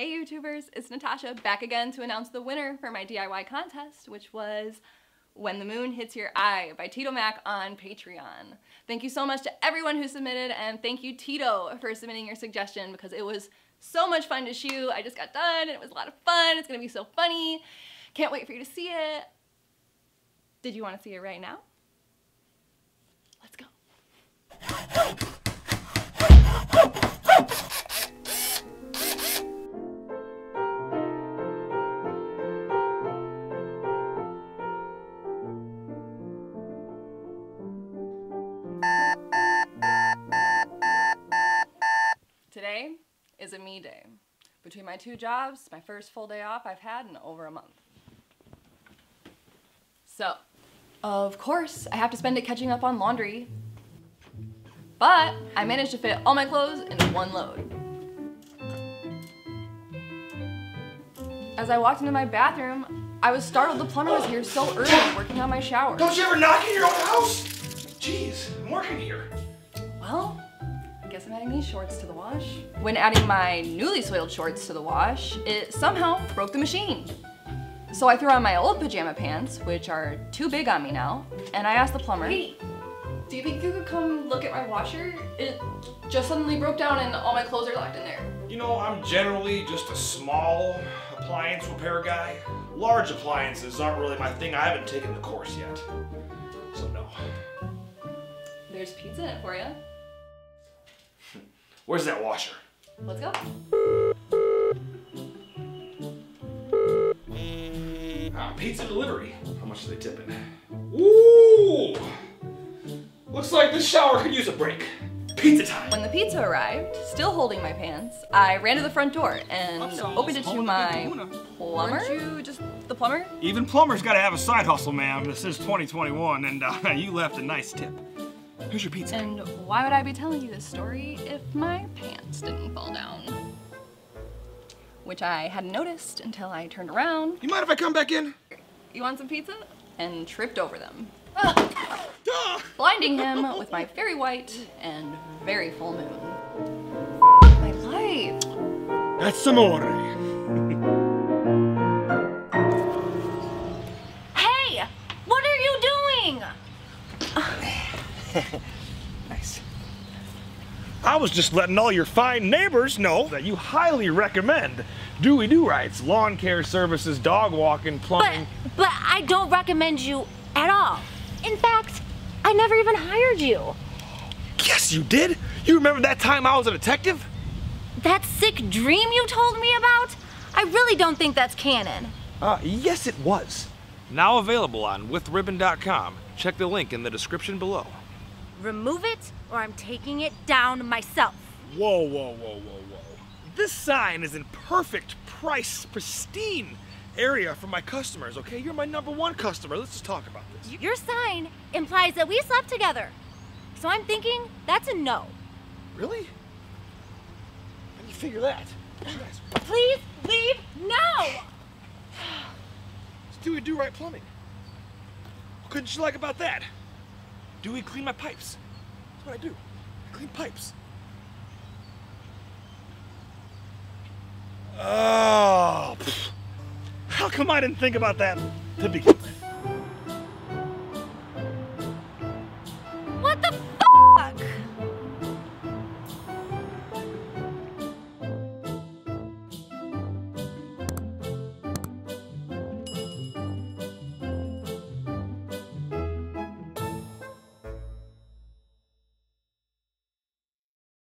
Hey YouTubers, it's Natasha back again to announce the winner for my DIY contest, which was When the Moon Hits Your Eye by Tito Mac on Patreon. Thank you so much to everyone who submitted and thank you Tito for submitting your suggestion because it was so much fun to shoot. I just got done and it was a lot of fun. It's gonna be so funny. Can't wait for you to see it. Did you want to see it right now? Day. Between my two jobs, my first full day off I've had in over a month. So, of course, I have to spend it catching up on laundry. But I managed to fit all my clothes in one load. As I walked into my bathroom, I was startled the plumber was here so early working on my shower. Don't you ever knock in your own house? Jeez, I'm working here. Well, guess I'm adding these shorts to the wash. When adding my newly soiled shorts to the wash, it somehow broke the machine. So I threw on my old pajama pants, which are too big on me now, and I asked the plumber, Hey, do you think you could come look at my washer? It just suddenly broke down and all my clothes are locked in there. You know, I'm generally just a small appliance repair guy. Large appliances aren't really my thing. I haven't taken the course yet. So no. There's pizza in it for you. Where's that washer? Let's go. Ah, pizza delivery. How much are they tipping? Ooh! Looks like this shower could use a break. Pizza time! When the pizza arrived, still holding my pants, I ran to the front door and opened it to my plumber. Weren't you just the plumber? Even plumbers gotta have a side hustle, ma'am. This is 2021, and uh, you left a nice tip. Here's your pizza. And why would I be telling you this story if my pants didn't fall down? Which I hadn't noticed until I turned around. You mind if I come back in? You want some pizza? And tripped over them. Ah! Blinding him with my very white and very full moon. My life. That's some Hey! Nice. I was just letting all your fine neighbors know that you highly recommend Dewey Do Rights, lawn care services, dog walking, But plumbing. but I don't recommend you at all. In fact, I never even hired you. Yes, you did. You remember that time I was a detective? That sick dream you told me about? I really don't think that's canon. Uh, yes, it was. Now available on withribbon.com. Check the link in the description below. Remove it or I'm taking it down myself. Whoa, whoa, whoa, whoa, whoa. This sign is in perfect price, pristine area for my customers, okay? You're my number one customer. Let's just talk about this. Your sign implies that we slept together. So I'm thinking that's a no. Really? How do you figure that? Please leave now! It's Dewey Do Right Plumbing. What couldn't you like about that? Dewey clean my pipes. That's what I do. I clean pipes. Oh, how come I didn't think about that to begin with?